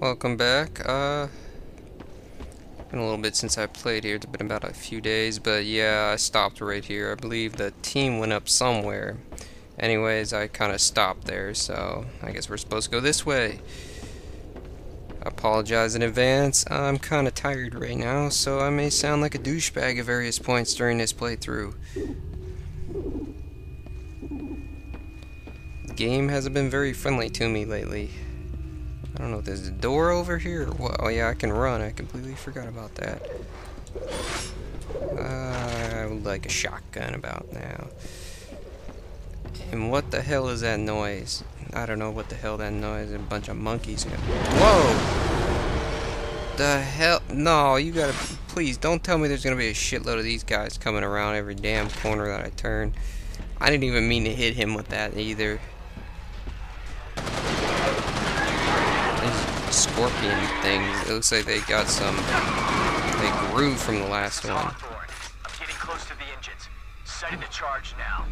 Welcome back. Uh, been a little bit since I played here. It's been about a few days, but yeah, I stopped right here. I believe the team went up somewhere. Anyways, I kind of stopped there, so I guess we're supposed to go this way. Apologize in advance. I'm kind of tired right now, so I may sound like a douchebag at various points during this playthrough. The game hasn't been very friendly to me lately. Don't know if there's a door over here. Oh yeah, I can run. I completely forgot about that. Uh, I would like a shotgun about now. And what the hell is that noise? I don't know what the hell that noise. is. A bunch of monkeys. Whoa! The hell? No, you gotta. Please don't tell me there's gonna be a shitload of these guys coming around every damn corner that I turn. I didn't even mean to hit him with that either. Scorpion things. It looks like they got some. They grew from the last one. I'm getting close to the engines. Setting the charge now.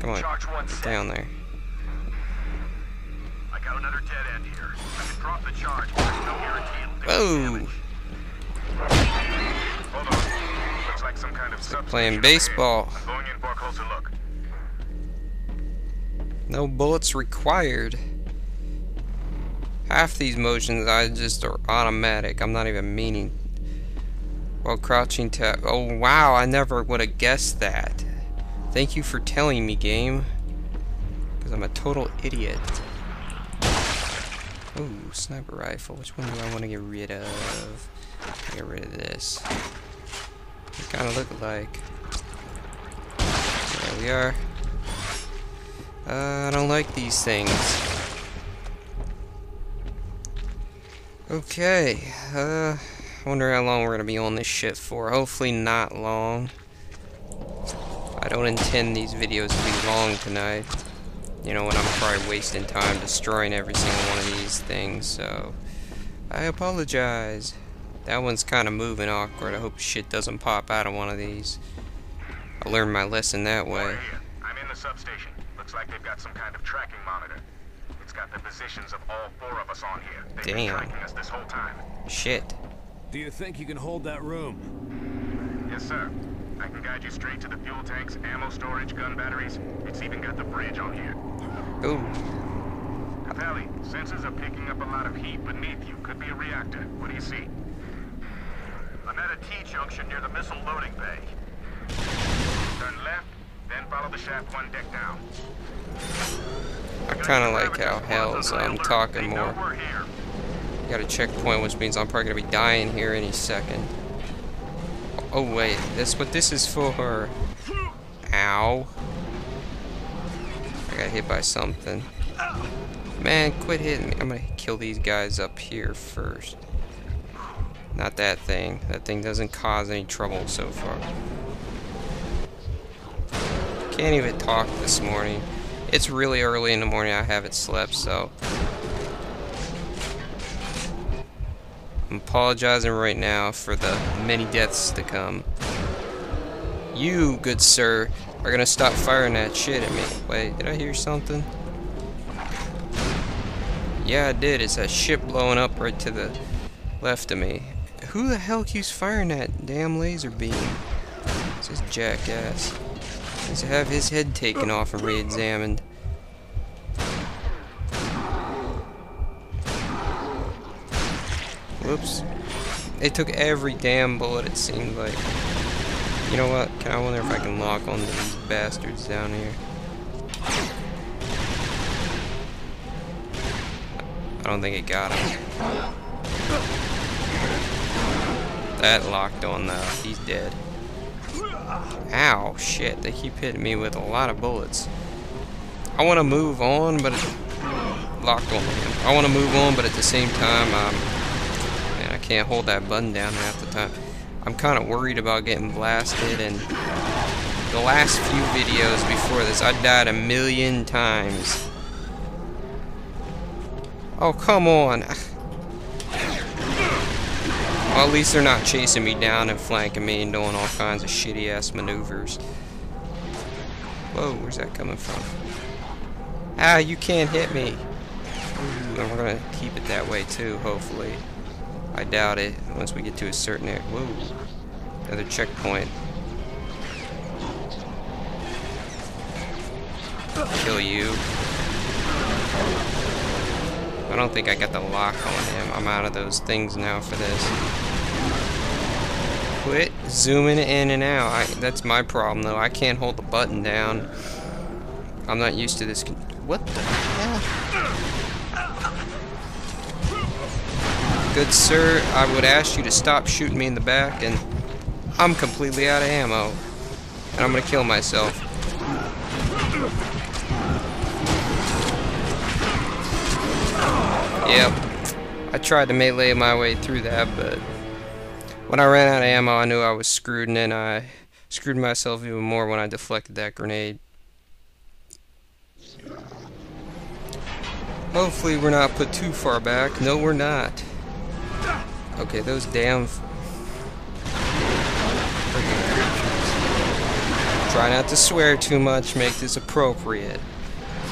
Come on, get down there. I got another dead end here. I can drop the charge, but there's no guarantee Whoa! Hold on. Looks like some kind of playing baseball. Going in for a closer look. No bullets required half these motions I just are automatic. I'm not even meaning. While crouching tap. Oh wow, I never would have guessed that. Thank you for telling me, game. Because I'm a total idiot. Ooh, sniper rifle. Which one do I want to get rid of? Get rid of this. They kind of look like. There we are. Uh, I don't like these things. Okay, uh, I wonder how long we're gonna be on this shit for. Hopefully not long. I don't intend these videos to be long tonight. You know, when I'm probably wasting time destroying every single one of these things, so... I apologize. That one's kind of moving awkward. I hope shit doesn't pop out of one of these. I learned my lesson that way. I'm in the substation. Looks like they've got some kind of tracking monitor. It's got the positions of all four of us on here. They've Damn. been tracking us this whole time. Shit. Do you think you can hold that room? Yes, sir. I can guide you straight to the fuel tanks, ammo storage, gun batteries. It's even got the bridge on here. Ooh. Capelli, sensors are picking up a lot of heat beneath you. Could be a reactor. What do you see? I'm at a T-junction near the missile loading bay. Turn left, then follow the shaft one deck down. I kind of like how Hale's um, talking more. Got a checkpoint, which means I'm probably going to be dying here any second. Oh, wait. That's what this is for. Ow. I got hit by something. Man, quit hitting me. I'm going to kill these guys up here first. Not that thing. That thing doesn't cause any trouble so far. Can't even talk this morning. It's really early in the morning. I haven't slept, so... I'm apologizing right now for the many deaths to come. You, good sir, are gonna stop firing that shit at me. Wait, did I hear something? Yeah, I did. It's that ship blowing up right to the left of me. Who the hell keeps firing that damn laser beam? It's this jackass to have his head taken off and re-examined. Whoops. They took every damn bullet, it seemed like. You know what? Can I wonder if I can lock onto these bastards down here? I don't think it got him. That locked on though. He's dead. Ow, shit, they keep hitting me with a lot of bullets. I want to move on, but it's locked on him. I want to move on, but at the same time, um, man, I can't hold that button down half the time. I'm kind of worried about getting blasted, and the last few videos before this, I died a million times. Oh, come on. Well, at least they're not chasing me down and flanking me and doing all kinds of shitty ass maneuvers. Whoa, where's that coming from? Ah, you can't hit me. Ooh, and we're gonna keep it that way too, hopefully. I doubt it, once we get to a certain area. Whoa. Another checkpoint. Kill you. I don't think I got the lock on him. I'm out of those things now for this. Quit zooming in and out. I, that's my problem, though. I can't hold the button down. I'm not used to this. What the hell? Good sir, I would ask you to stop shooting me in the back, and I'm completely out of ammo. And I'm gonna kill myself. Yep. I tried to melee my way through that, but when I ran out of ammo, I knew I was screwed, and then I screwed myself even more when I deflected that grenade. Hopefully we're not put too far back. No, we're not. Okay, those damn Try not to swear too much, make this appropriate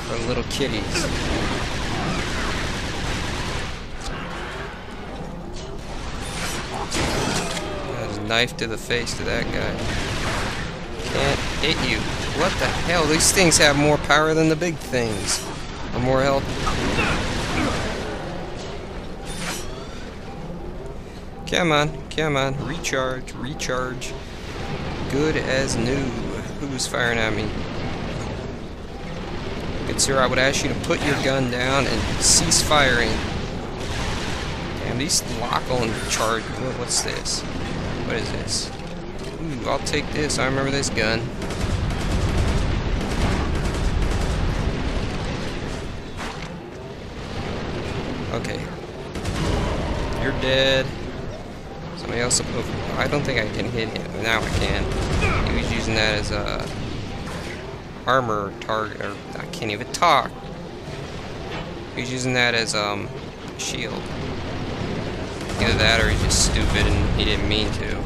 for little kitties. Knife to the face to that guy. Can't hit you. What the hell? These things have more power than the big things. Or more health. Come on, come on. Recharge, recharge. Good as new. Who's firing at me? Good sir, I would ask you to put your gun down and cease firing. Damn, these lock on charge. What's this? What is this? Ooh, I'll take this. I remember this gun. Okay. You're dead. Somebody else. Oh, I don't think I can hit him. Now I can. He was using that as a armor target. Or I can't even talk. He's using that as um shield. Either that or he's just stupid and he didn't mean to.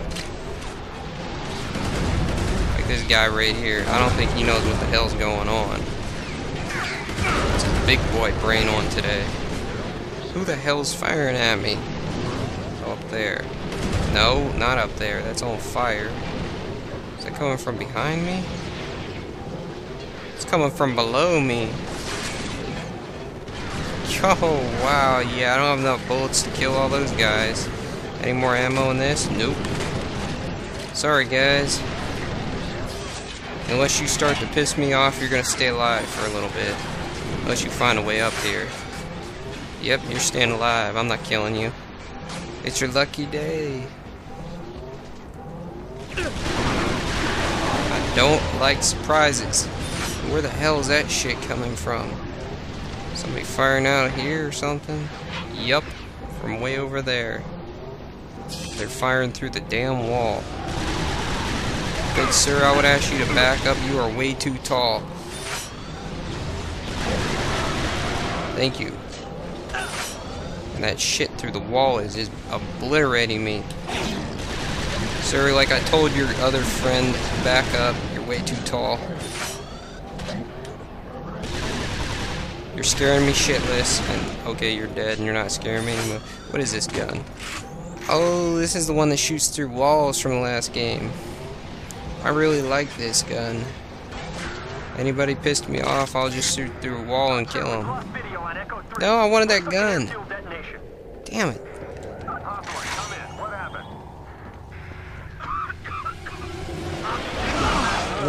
Like this guy right here. I don't think he knows what the hell's going on. It's a big boy brain on today. Who the hell's firing at me? Up there. No, not up there. That's on fire. Is that coming from behind me? It's coming from below me. Oh, wow, yeah, I don't have enough bullets to kill all those guys. Any more ammo in this? Nope. Sorry, guys. Unless you start to piss me off, you're gonna stay alive for a little bit. Unless you find a way up here. Yep, you're staying alive. I'm not killing you. It's your lucky day. I don't like surprises. Where the hell is that shit coming from? Somebody firing out here or something? Yup, from way over there. They're firing through the damn wall. Good sir, I would ask you to back up. You are way too tall. Thank you. And that shit through the wall is just obliterating me. Sir, like I told your other friend, back up. You're way too tall. You're scaring me shitless. And okay, you're dead and you're not scaring me anymore. What is this gun? Oh, this is the one that shoots through walls from the last game. I really like this gun. Anybody pissed me off, I'll just shoot through a wall and kill them. No, I wanted that gun. Damn it.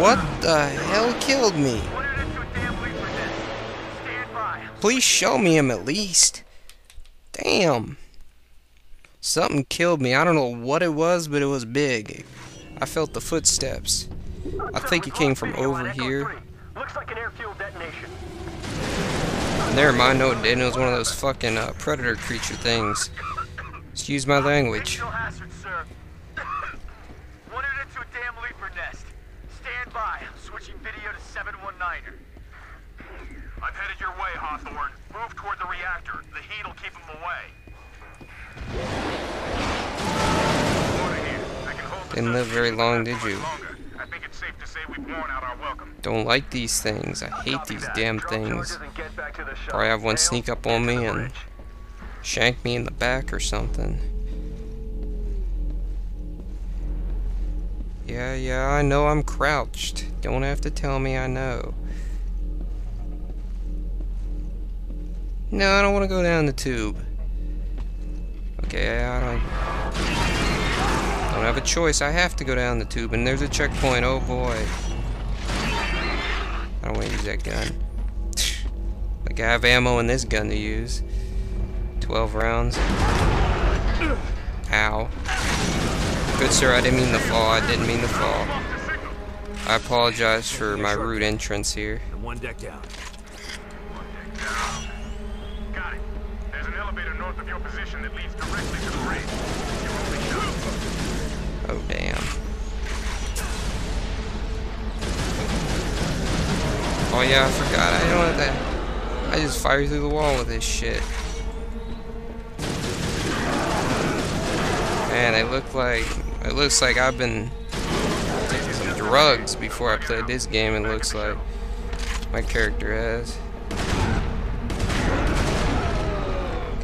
What the hell killed me? Please show me him at least. Damn. Something killed me. I don't know what it was, but it was big. I felt the footsteps. I think it came from over here. Never mind, no it didn't. It was one of those fucking uh, predator creature things. Excuse my language. I'm headed your way, Hawthorne. Move toward the reactor. The heat'll keep them away. Didn't live very long, did you? I think it's safe to to say we've worn out our welcome. Don't like these things. I hate these damn things. charges and get back to the shuttle. Probably have one sneak up on me and shank me in the back or something. Yeah, yeah, I know I'm crouched. Don't have to tell me I know. No, I don't want to go down the tube. Okay, I don't... Don't have a choice. I have to go down the tube, and there's a checkpoint. Oh boy. I don't want to use that gun. Like I have ammo in this gun to use. 12 rounds. Ow. Good sir, I didn't mean to fall. I didn't mean to fall. I apologize for my rude entrance here. One deck down. Got it. There's an elevator north of your position that leads directly to the bridge. You're only shot. Oh, damn. Oh, yeah, I forgot. I don't have that. I just fire through the wall with this shit. Man, they look like... It looks like I've been taking some drugs before I played this game, it looks like. My character has.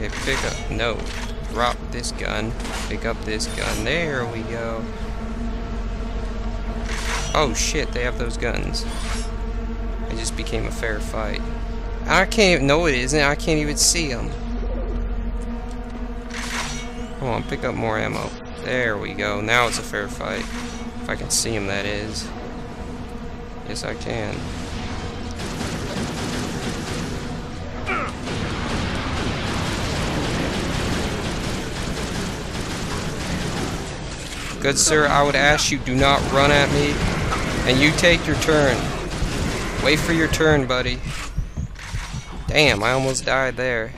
Okay, pick up... No. Drop this gun. Pick up this gun. There we go. Oh shit, they have those guns. It just became a fair fight. I can't even, no it isn't, I can't even see them. Come on, pick up more ammo. There we go, now it's a fair fight. If I can see him, that is. Yes, I can. Good sir, I would ask you do not run at me, and you take your turn. Wait for your turn, buddy. Damn, I almost died there.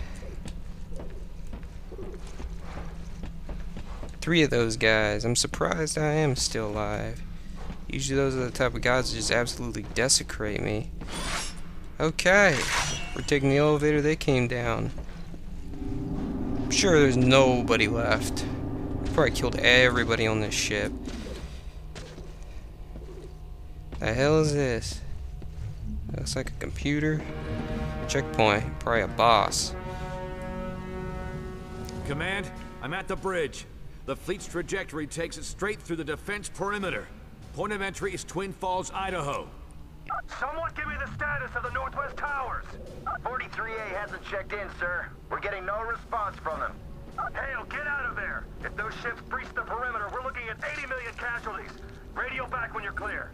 Three of those guys. I'm surprised I am still alive. Usually those are the type of guys that just absolutely desecrate me. Okay. We're taking the elevator they came down. I'm sure there's nobody left. Probably killed everybody on this ship. The hell is this? Looks like a computer. Checkpoint. Probably a boss. Command, I'm at the bridge. The fleet's trajectory takes it straight through the defense perimeter. Point of entry is Twin Falls, Idaho. Someone give me the status of the Northwest Towers. 43A hasn't checked in, sir. We're getting no response from them. Hale, get out of there. If those ships breach the perimeter, we're looking at 80 million casualties. Radio back when you're clear.